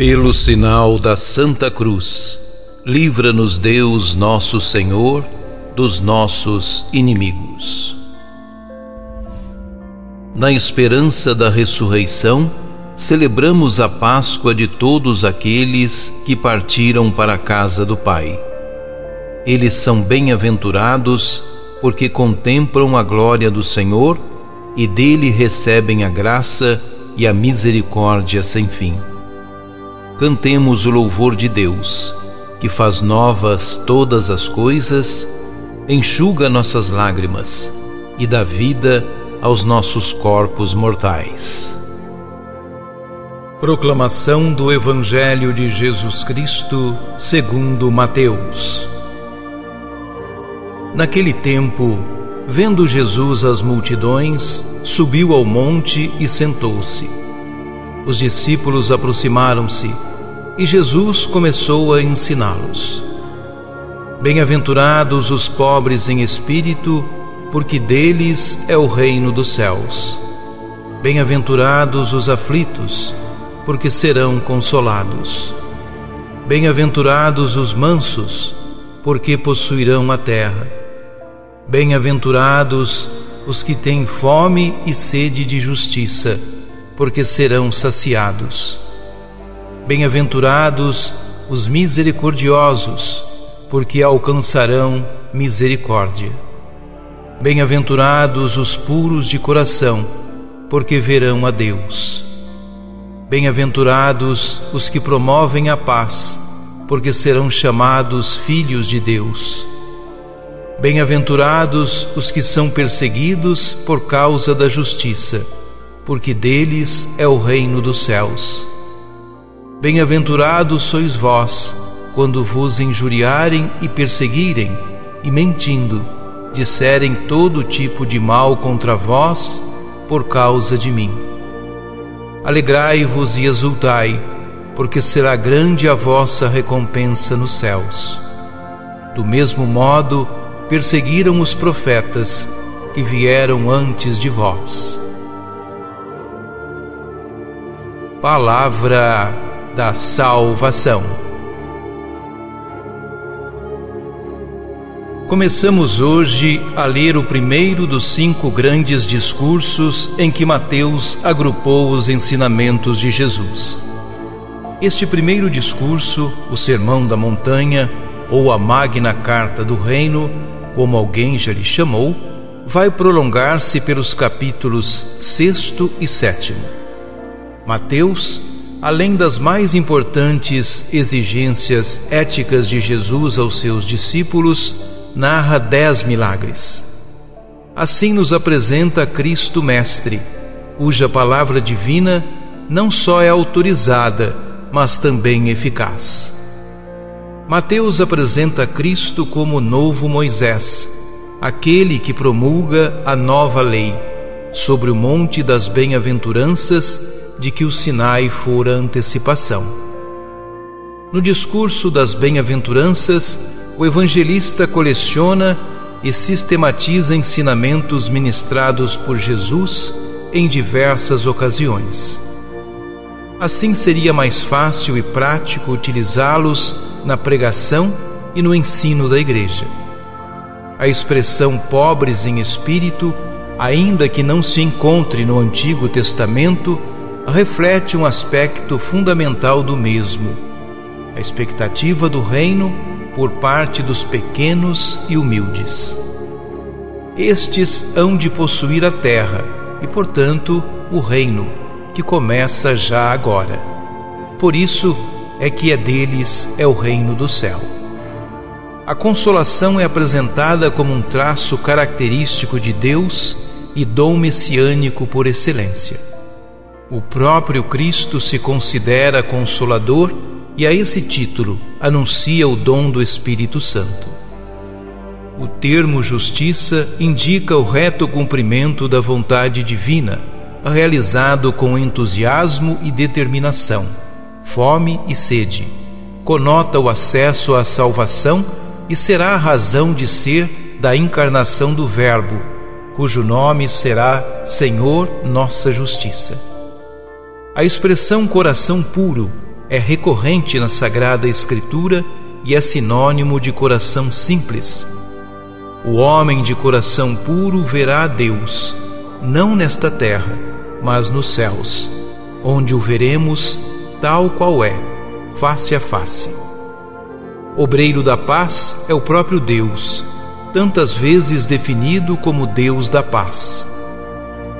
Pelo sinal da Santa Cruz, livra-nos Deus Nosso Senhor dos nossos inimigos. Na esperança da ressurreição, celebramos a Páscoa de todos aqueles que partiram para a casa do Pai. Eles são bem-aventurados porque contemplam a glória do Senhor e dele recebem a graça e a misericórdia sem fim cantemos o louvor de Deus, que faz novas todas as coisas, enxuga nossas lágrimas e dá vida aos nossos corpos mortais. Proclamação do Evangelho de Jesus Cristo, segundo Mateus. Naquele tempo, vendo Jesus as multidões, subiu ao monte e sentou-se. Os discípulos aproximaram-se e Jesus começou a ensiná-los. Bem-aventurados os pobres em espírito, porque deles é o reino dos céus. Bem-aventurados os aflitos, porque serão consolados. Bem-aventurados os mansos, porque possuirão a terra. Bem-aventurados os que têm fome e sede de justiça, porque serão saciados. Bem-aventurados os misericordiosos, porque alcançarão misericórdia. Bem-aventurados os puros de coração, porque verão a Deus. Bem-aventurados os que promovem a paz, porque serão chamados filhos de Deus. Bem-aventurados os que são perseguidos por causa da justiça, porque deles é o reino dos céus. Bem-aventurados sois vós, quando vos injuriarem e perseguirem, e mentindo, disserem todo tipo de mal contra vós por causa de mim. Alegrai-vos e exultai, porque será grande a vossa recompensa nos céus. Do mesmo modo, perseguiram os profetas que vieram antes de vós. Palavra da salvação. Começamos hoje a ler o primeiro dos cinco grandes discursos em que Mateus agrupou os ensinamentos de Jesus. Este primeiro discurso, o Sermão da Montanha, ou a Magna Carta do Reino, como alguém já lhe chamou, vai prolongar-se pelos capítulos 6 e 7. Mateus além das mais importantes exigências éticas de Jesus aos seus discípulos, narra dez milagres. Assim nos apresenta Cristo Mestre, cuja palavra divina não só é autorizada, mas também eficaz. Mateus apresenta Cristo como novo Moisés, aquele que promulga a nova lei, sobre o Monte das Bem-aventuranças de que o Sinai fora antecipação. No discurso das bem-aventuranças, o evangelista coleciona e sistematiza ensinamentos ministrados por Jesus em diversas ocasiões. Assim seria mais fácil e prático utilizá-los na pregação e no ensino da Igreja. A expressão pobres em espírito, ainda que não se encontre no Antigo Testamento, reflete um aspecto fundamental do mesmo: a expectativa do reino por parte dos pequenos e humildes. Estes hão de possuir a terra e, portanto, o reino, que começa já agora. Por isso é que é deles é o reino do céu. A consolação é apresentada como um traço característico de Deus e dom messiânico por excelência. O próprio Cristo se considera consolador e a esse título anuncia o dom do Espírito Santo. O termo justiça indica o reto cumprimento da vontade divina, realizado com entusiasmo e determinação, fome e sede. Conota o acesso à salvação e será a razão de ser da encarnação do Verbo, cujo nome será Senhor Nossa Justiça. A expressão coração puro é recorrente na Sagrada Escritura e é sinônimo de coração simples. O homem de coração puro verá a Deus, não nesta terra, mas nos céus, onde o veremos tal qual é, face a face. Obreiro da paz é o próprio Deus, tantas vezes definido como Deus da paz.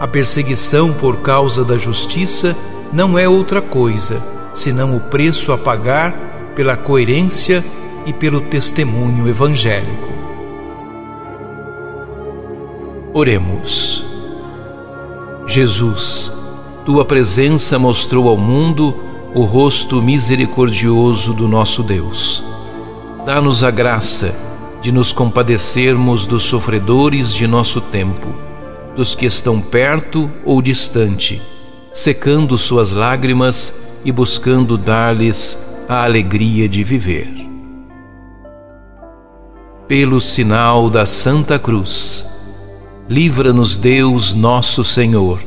A perseguição por causa da justiça não é outra coisa senão o preço a pagar pela coerência e pelo testemunho evangélico. Oremos. Jesus, tua presença mostrou ao mundo o rosto misericordioso do nosso Deus. Dá-nos a graça de nos compadecermos dos sofredores de nosso tempo, dos que estão perto ou distante, secando suas lágrimas e buscando dar-lhes a alegria de viver. Pelo sinal da Santa Cruz, livra-nos Deus nosso Senhor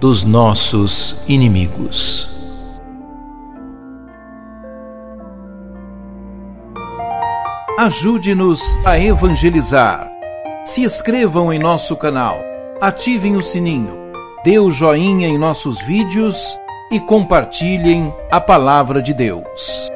dos nossos inimigos. Ajude-nos a evangelizar. Se inscrevam em nosso canal, ativem o sininho, dê o joinha em nossos vídeos e compartilhem a palavra de Deus.